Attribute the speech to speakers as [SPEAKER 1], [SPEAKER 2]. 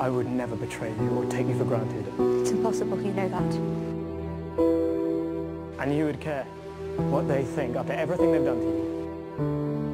[SPEAKER 1] I would never betray you or take you for granted.
[SPEAKER 2] It's impossible, you know that.
[SPEAKER 1] And you would care what they think after everything they've done to you.